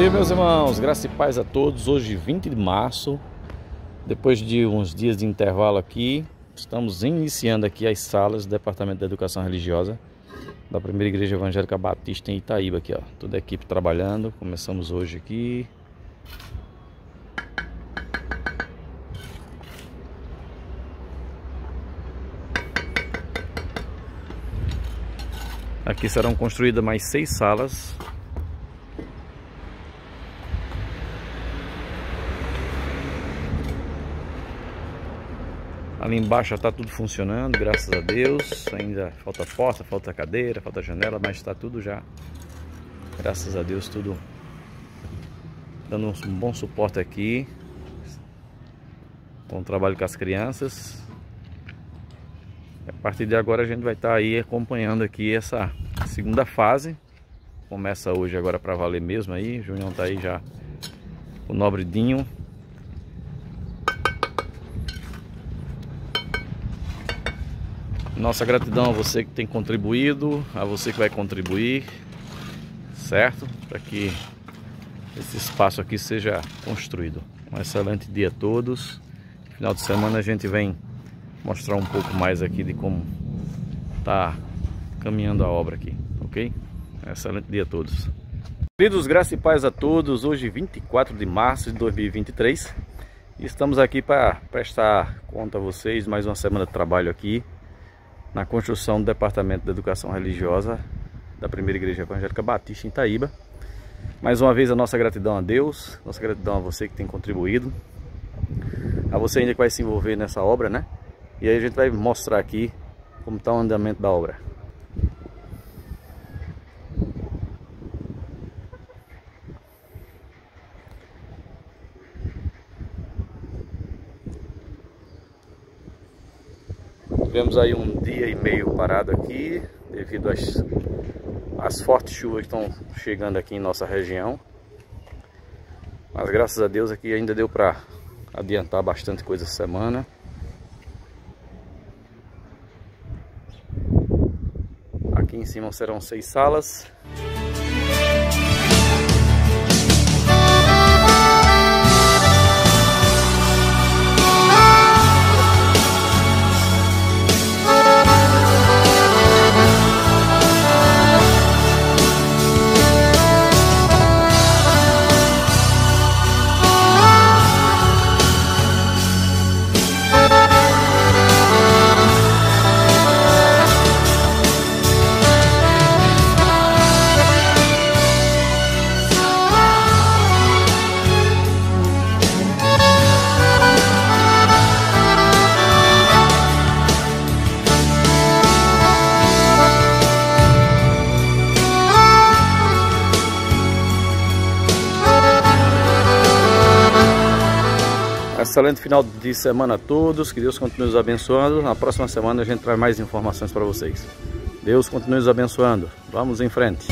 dia, meus irmãos. Graça e paz a todos. Hoje, 20 de março, depois de uns dias de intervalo aqui, estamos iniciando aqui as salas do Departamento da Educação Religiosa da Primeira Igreja Evangélica Batista em Itaíba aqui, ó. Toda a equipe trabalhando. Começamos hoje aqui. Aqui serão construídas mais seis salas Ali embaixo já está tudo funcionando, graças a Deus. Ainda falta porta, falta cadeira, falta janela, mas está tudo já. Graças a Deus, tudo dando um bom suporte aqui. Bom trabalho com as crianças. A partir de agora a gente vai estar tá aí acompanhando aqui essa segunda fase. Começa hoje agora para valer mesmo aí. O Junião tá aí já. O Nobredinho Nossa gratidão a você que tem contribuído, a você que vai contribuir, certo? Para que esse espaço aqui seja construído. Um excelente dia a todos. Final de semana a gente vem mostrar um pouco mais aqui de como tá caminhando a obra aqui, ok? excelente dia a todos. Queridos, graças e paz a todos. Hoje 24 de março de 2023. Estamos aqui para prestar conta a vocês mais uma semana de trabalho aqui na construção do Departamento de Educação Religiosa da Primeira Igreja Evangélica Batista em Itaíba. Mais uma vez a nossa gratidão a Deus, nossa gratidão a você que tem contribuído, a você ainda que vai se envolver nessa obra, né? E aí a gente vai mostrar aqui como está o andamento da obra. Tivemos aí um dia e meio parado aqui, devido às, às fortes chuvas que estão chegando aqui em nossa região. Mas graças a Deus aqui ainda deu para adiantar bastante coisa essa semana. Aqui em cima serão seis salas. Excelente final de semana a todos. Que Deus continue nos abençoando. Na próxima semana a gente traz mais informações para vocês. Deus continue nos abençoando. Vamos em frente.